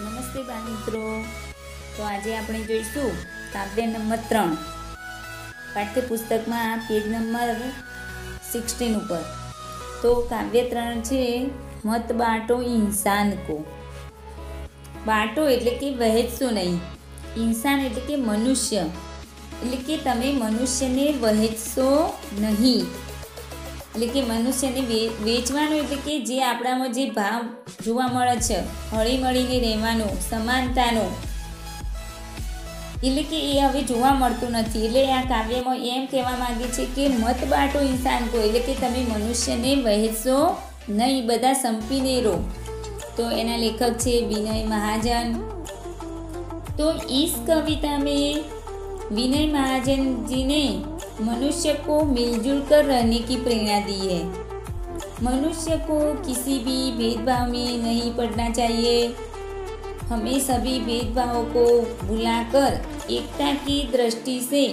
મિત્રો. તો આજે આપણે જોઈશું કાવ્ય નંબર ત્રણ. પાઠ્યપુસ્તકમાં પેજ નંબર સિક્સટીન ઉપર. તો કાવ્ય ત્રણ છે, મત બાટો ઇન્સાન કો. બાટો એટલે કે વહેંચશો નહીં. ઇન્સાન એટલે કે મનુષ્ય. એટલે કે તમે મનુષ્યને વહેંચશો નહીં. એટલે કે મનુષ્યને વેચવાનું એટલે કે જે આપણામાં જે ભાવ જોવા મળે છે હળી મળીને રહેવાનું, સમાનતાનું, એટલે કે એ હવે જોવા મળતું નથી. એટલે આ કાવ્યમાં એમ કહેવા માગે છે કે મત બાટો ઇન્સાન કો એટલે કે તમે મનુષ્યને વહેંચશો નહીં, બધા સંપીને રહો. તો એના લેખક છે વિનય મહાજન. તો ઈસ કવિતા મેં વિનય મહાજનજીને मनुष्य को मिलजुल कर रहने की प्रेरणा दी है मनुष्य को किसी भी भेदभाव में नहीं पड़ना चाहिए हमें सभी भेदभावों को भुलाकर एकता की दृष्टि से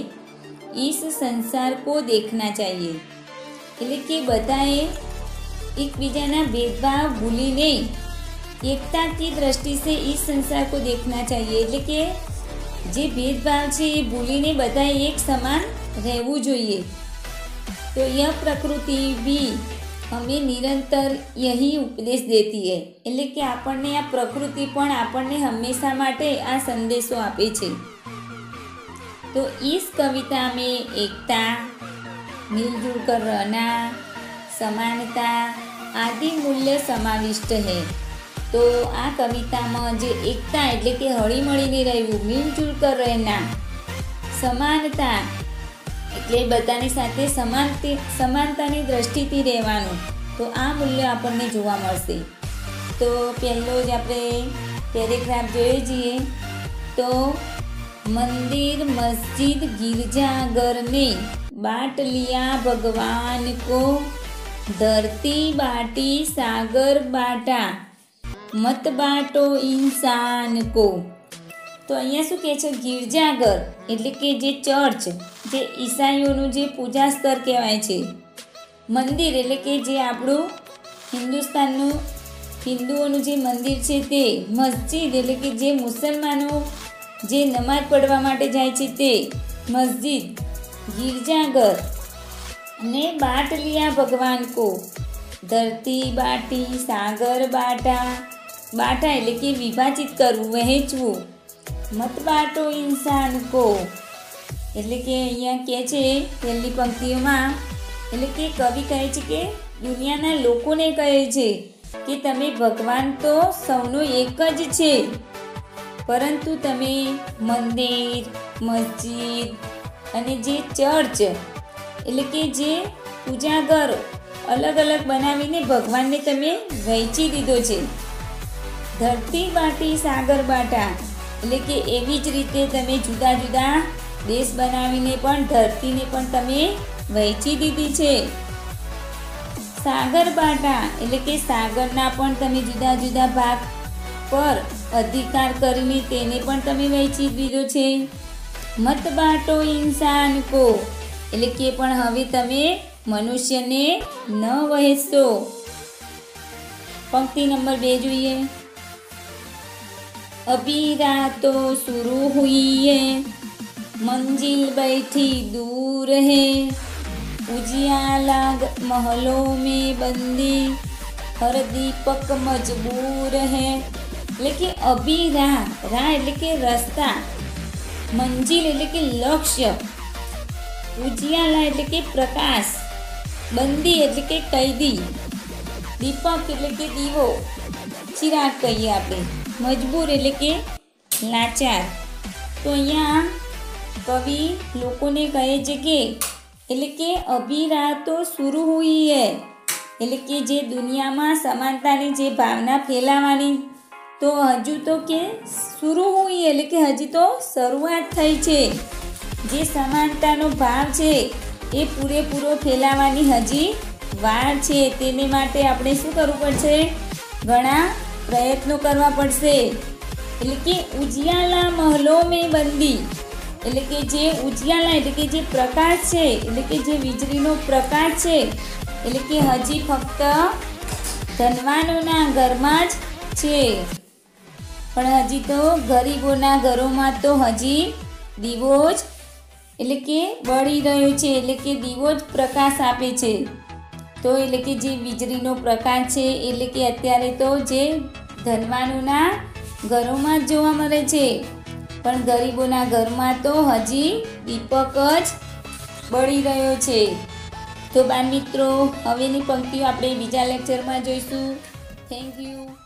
इस संसार को देखना चाहिए એટલે કે બધાએ એકબીજાના ભેદભાવ ભૂલીને એકતા की दृष्टि से इस संसार को देखना चाहिए એટલે કે જે ભેદભાવ છે એ ભૂલીને બધાએ એક સમાન રહેવું જોઈએ તો यह प्रकृति भी हमें निरंतर यही उपदेश देती है એટલે કે આપણને આ પ્રકૃતિ પણ આપણને હંમેશા માટે આ સંદેશો આપે છે तो इस कविता में एकता मिलजुल कर रहना समानता आदि मूल्य समाविष्ट है તો આ કવિતામાં જે એકતા એટલે કે હળીમળીને રહેવું મિલજુલ કર રહેના સમાનતા એટલે બધાની સાથે સમાનતી સમાનતાની દ્રષ્ટિથી રહેવાનું તો આ મૂલ્ય આપણને જોવા મળશે તો પહેલો જ આપણે પેરેગ્રાફ જોઈએ છીએ તો મંદિર મસ્જિદ गिरजाघर ने बांट लिया भगवान को धरती बाटी सागर बाटा મત બાટો ઇન્સાન કો તો અહીંયા શું કહે છે? ગિરજાઘર એટલે કે જે ચર્ચ, જે ઈસાઈઓનું જે પૂજા સ્તર કહેવાય છે. મંદિર એટલે કે જે આપણું હિન્દુસ્તાનનું, હિન્દુઓનું જે મંદિર છે તે. મસ્જિદ એટલે કે જે મુસલમાનો જે નમાઝ પડવા માટે જાય છે તે. મસ્જિદ ગિરજાઘર અને બાટ લિયા ભગવાન કો. ધરતી બાટી, સાગર બાટા બાટા એટલે કે વિભાજિત કરવું, વહેંચવું. મત બાટો ઇન્સાન કો. એટલે કે અહીંયા કહે છે, પહેલી પંક્તિઓમાં, એટલે કે કવિ કહે છે કે, દુનિયાના લોકોને કહે છે કે તમે ભગવાન તો સૌનો એક જ છે. પરંતુ તમે મંદિર, મસ્જિદ અને જે ચર્ચ, એટલે કે જે પૂજાઘર અલગ અલગ બનાવીને ભગવાનને તમે વહેંચી દીધો છે. ધરતી બાટી સાગર બાટા. એટલે કે એવી જ રીતે તમે જુદા જુદા દેશ બનાવીને પણ, ધરતીને પણ તમે વહેંચી દીધી છે. સાગર બાટા, એટલે કે સાગરના પણ તમે જુદા જુદા ભાગ પર અધિકાર કરીને તેને પણ તમે વહેંચી દીધો છે. મત બાટો ઇન્સાન કો, એટલે કે પણ હવે તમે મનુષ્યને ન વહેંચશો. પંક્તિ નંબર બે જોઈએ. अभी रातों शुरू हुई है मंजिल बैठी दूर है उजियाला महलों में बंदी हर दीपक मजबूर है એટલે કે અભી રાહ રાહ એટલે કે રસ્તા મંજિલ એટલે કે લક્ષ્ય ઉજિયાલા એટલે કે પ્રકાશ બંદી એટલે કે કૈદી દીપક એટલે કે દીવો ચિરાગ કહીએ આપણે મજબૂર એટલે કે લાચાર. તો અહીંયા કવિ લોકોને કહે છે કે એટલે કે અભી રાતો શરૂ હુઈ હે. એટલે કે જે દુનિયામાં સમાનતાની જે ભાવના ફેલાવાની, તો હજુ તો કે શરૂ હુઈ એટલે કે હજી તો શરૂઆત થઈ છે. જે સમાનતાનો ભાવ છે એ પૂરેપૂરો ફેલાવાની હજી વાર છે. તેને માટે આપણે શું કરવું પડશે? ઘણા પ્રયત્નો કરવા પડશે. એટલે કે ઉજિયાલા મહલો મેં બંદી. એટલે કે જે ઉજિયાલા, એટલે કે જે પ્રકાશ છે, એટલે કે જે વીજળીનો પ્રકાશ છે, એટલે કે હજી ફક્ત ધનવાનોના ઘરમાં જ છે. પણ હજી તો ગરીબોના ઘરોમાં તો હજી દીવો જ, એટલે કે બળી રહ્યો છે, એટલે કે દીવો જ પ્રકાશ આપે છે. તો એટલે કે જે વીજળીનો પ્રકાર છે, એટલે કે અત્યારે તો જે ધનવાનોના ઘરોમાં જ જોવા મળે છે. પણ ગરીબોના ઘરમાં તો હજી દીપક જ બળી રહ્યો છે. તો બાળ મિત્રો, હવેની પંક્તિઓ આપણે બીજા લેક્ચરમાં જોઈશું. Thank you